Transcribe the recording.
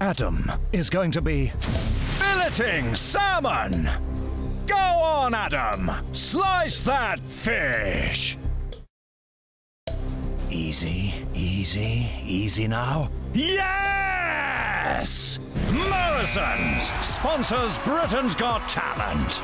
Adam is going to be filleting salmon. Go on, Adam. Slice that fish. Easy, easy, easy now. Yes! Morrisons sponsors Britain's Got Talent.